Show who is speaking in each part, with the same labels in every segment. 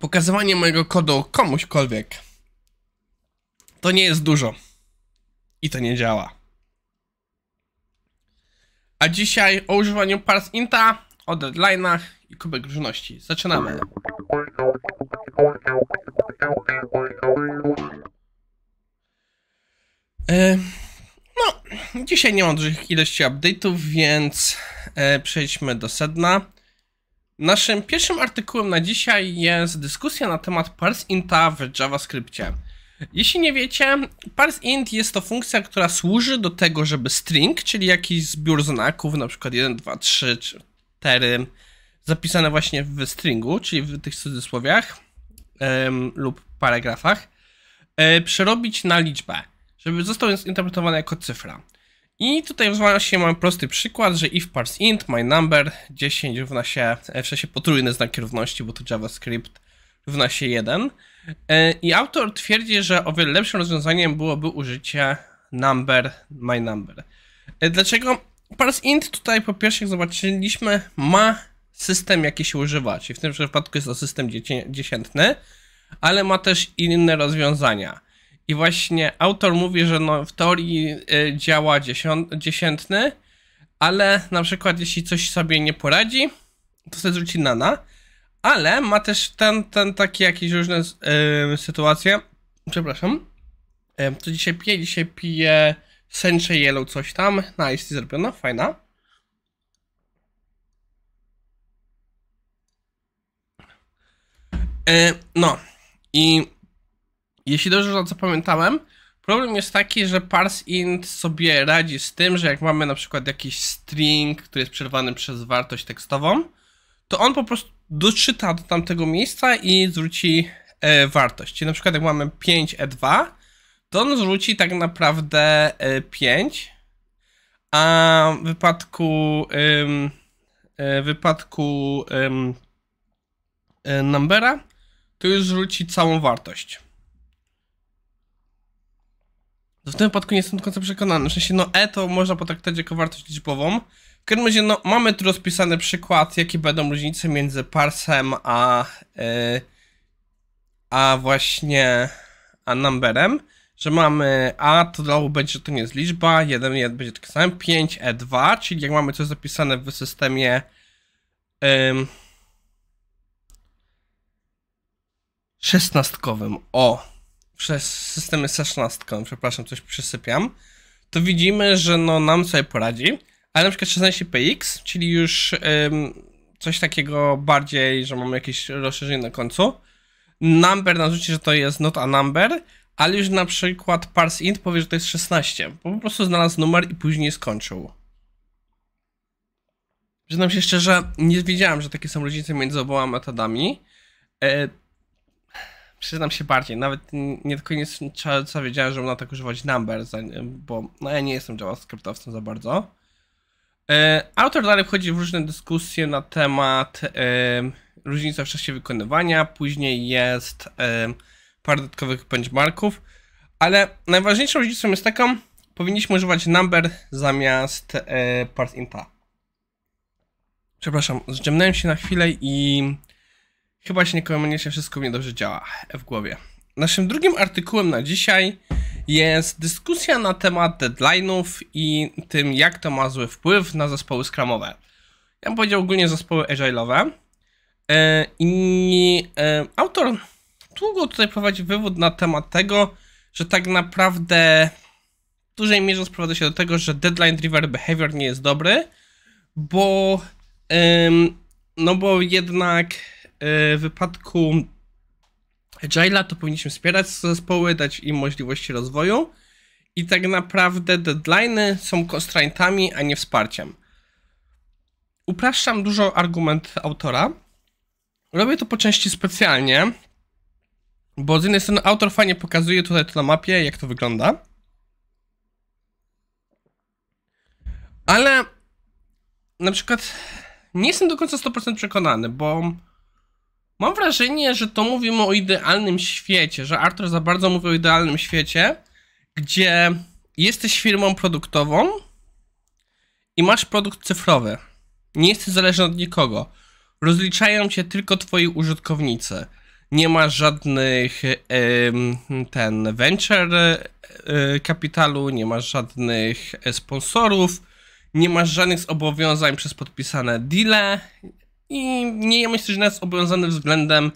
Speaker 1: pokazywanie mojego kodu komuśkolwiek to nie jest dużo. I to nie działa. A dzisiaj o używaniu parse inta, o deadline'ach i kubek różności. Zaczynamy. E, no, dzisiaj nie mam dużych ilości update'ów, więc e, przejdźmy do sedna. Naszym pierwszym artykułem na dzisiaj jest dyskusja na temat parseInta w JavaScriptie. Jeśli nie wiecie, parseInt jest to funkcja, która służy do tego, żeby string, czyli jakiś zbiór znaków, na przykład 1, 2, 3, 4, zapisane właśnie w stringu, czyli w tych cudzysłowiach um, lub paragrafach, e, przerobić na liczbę, żeby został zinterpretowany jako cyfra. I tutaj właśnie mamy prosty przykład, że if parse int my number 10 równa się, w sensie potrójny znak równości, bo to JavaScript równa się 1. E, I autor twierdzi, że o wiele lepszym rozwiązaniem byłoby użycie number my number. E, dlaczego? Parse int tutaj po pierwsze jak zobaczyliśmy ma system jaki się używa, czyli w tym przypadku jest to system dziesiętny, ale ma też inne rozwiązania. I właśnie autor mówi, że no w teorii y, działa dziesiętny, ale na przykład jeśli coś sobie nie poradzi, to sobie zwróci nana, ale ma też ten, ten takie jakieś różne y, sytuacje. Przepraszam. Y, co dzisiaj piję? Dzisiaj piję Senche Yellow coś tam. Nice, zrobiono, fajna. Y, no i jeśli dobrze zapamiętałem, problem jest taki, że parseInt sobie radzi z tym, że jak mamy na przykład jakiś string, który jest przerwany przez wartość tekstową, to on po prostu doczyta do tamtego miejsca i zwróci e, wartość. Czyli na przykład jak mamy 5e2, to on zwróci tak naprawdę e, 5, a w wypadku e, w wypadku e, numbera to już zwróci całą wartość. W tym wypadku nie jestem do końca przekonany. W sensie, no E to można potraktować jako wartość liczbową. W każdym razie, no, mamy tu rozpisany przykład, jakie będą różnice między parsem a, yy, a właśnie a numberem. Że mamy A, to dla będzie, że to nie jest liczba, 1, 1 będzie tak samo, 5, E2, czyli jak mamy coś zapisane w systemie yy, szesnastkowym. O! Przez systemy z 16, przepraszam, coś przysypiam, to widzimy, że no nam sobie poradzi, ale na przykład 16px, czyli już ym, coś takiego bardziej, że mamy jakieś rozszerzenie na końcu, number nam rzuci, że to jest not a number, ale już na przykład parse int powie, że to jest 16, bo po prostu znalazł numer i później skończył. Przyznam się szczerze, nie wiedziałem, że takie są różnice między oboma metodami. E, przyznam się bardziej, nawet nie do końca co wiedziałem, że można tak używać number, bo no ja nie jestem JavaScriptowcem za bardzo. E, autor dalej wchodzi w różne dyskusje na temat e, różnicy w czasie wykonywania, później jest e, parę dodatkowych benchmarków, ale najważniejszą różnicą jest taką, powinniśmy używać number zamiast e, part inta. Przepraszam, zdziemnąłem się na chwilę i Chyba się niekoniecznie wszystko mnie dobrze działa w głowie. Naszym drugim artykułem na dzisiaj jest dyskusja na temat deadline'ów i tym, jak to ma zły wpływ na zespoły scrumowe. Ja bym powiedział ogólnie zespoły agile'owe. E, I e, autor długo tutaj prowadzi wywód na temat tego, że tak naprawdę w dużej mierze sprowadza się do tego, że deadline driver behavior nie jest dobry, bo no bo jednak w wypadku Agile'a to powinniśmy wspierać zespoły, dać im możliwości rozwoju i tak naprawdę deadline'y są constraintami, a nie wsparciem. Upraszczam dużo argument autora. Robię to po części specjalnie, bo z jednej strony autor fajnie pokazuje tutaj to na mapie, jak to wygląda. Ale na przykład nie jestem do końca 100% przekonany, bo Mam wrażenie, że to mówimy o idealnym świecie, że Arthur za bardzo mówi o idealnym świecie, gdzie jesteś firmą produktową i masz produkt cyfrowy. Nie jesteś zależny od nikogo. Rozliczają cię tylko twoi użytkownicy. nie ma żadnych ten venture e, kapitalu, nie ma żadnych sponsorów, nie ma żadnych zobowiązań przez podpisane deale i nie myślę, że jest obowiązany względem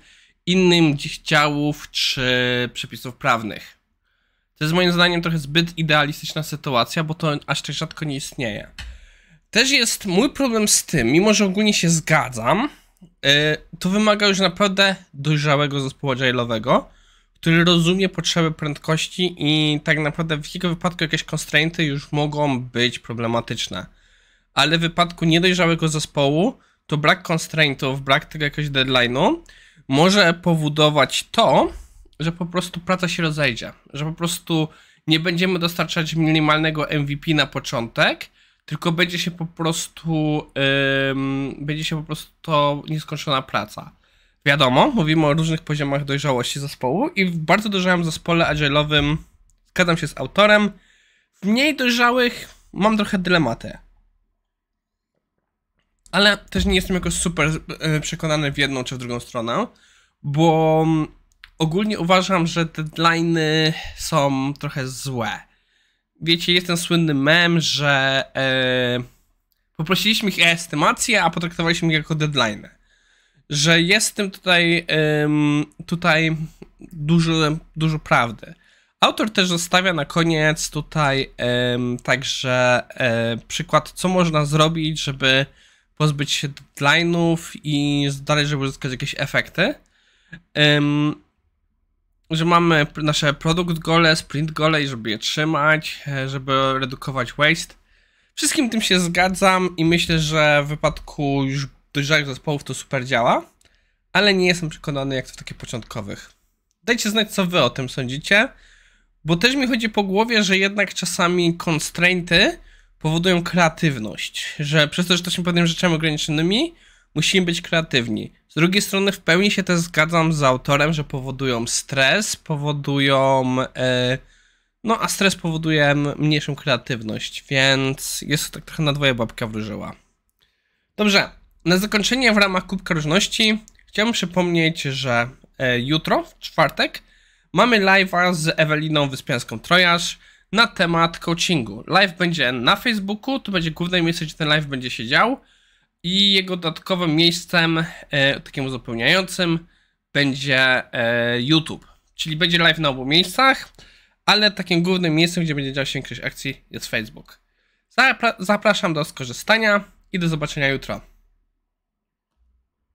Speaker 1: innym działów czy przepisów prawnych. To jest moim zdaniem trochę zbyt idealistyczna sytuacja, bo to aż tak rzadko nie istnieje. Też jest mój problem z tym, mimo że ogólnie się zgadzam, e, to wymaga już naprawdę dojrzałego zespołu agile'owego, który rozumie potrzeby prędkości i tak naprawdę w jego wypadku jakieś constrainty już mogą być problematyczne. Ale w wypadku niedojrzałego zespołu to brak constraintów, brak tego jakiegoś deadline'u może powodować to, że po prostu praca się rozejdzie, że po prostu nie będziemy dostarczać minimalnego MVP na początek, tylko będzie się po prostu będzie się po prostu to nieskończona praca. Wiadomo, mówimy o różnych poziomach dojrzałości zespołu i w bardzo dojrzałym zespole agile'owym zgadzam się z autorem. W mniej dojrzałych mam trochę dylematy. Ale też nie jestem jakoś super e, przekonany w jedną czy w drugą stronę, bo ogólnie uważam, że deadlines są trochę złe wiecie, jest ten słynny mem, że e, poprosiliśmy ich o estymację, a potraktowaliśmy ich jako deadline. Że jest w tym tutaj, tutaj dużo, dużo prawdy. Autor też zostawia na koniec tutaj także e, przykład, co można zrobić, żeby pozbyć się deadline'ów i dalej, żeby uzyskać jakieś efekty że mamy nasze produkt gole, sprint gole i żeby je trzymać, e, żeby redukować waste. Wszystkim tym się zgadzam i myślę, że w wypadku już dojrzałych zespołów to super działa, ale nie jestem przekonany jak to w takich początkowych. Dajcie znać, co wy o tym sądzicie, bo też mi chodzi po głowie, że jednak czasami constrainty powodują kreatywność, że przez to, że jesteśmy pewnymi rzeczami ograniczonymi, musimy być kreatywni. Z drugiej strony w pełni się też zgadzam z autorem, że powodują stres, powodują... E, no, a stres powoduje mniejszą kreatywność, więc jest to tak trochę na dwoje babka wróżyła. Dobrze, na zakończenie w ramach Kubka Różności chciałbym przypomnieć, że e, jutro, w czwartek, mamy live'a z Eweliną Wyspiańską-Trojasz na temat coachingu. Live będzie na Facebooku, to będzie główne miejsce, gdzie ten live będzie się dział. I jego dodatkowym miejscem, e, takim uzupełniającym, będzie e, YouTube. Czyli będzie live na obu miejscach, ale takim głównym miejscem, gdzie będzie działa się większość akcji, jest Facebook. Zapra zapraszam do skorzystania i do zobaczenia jutro.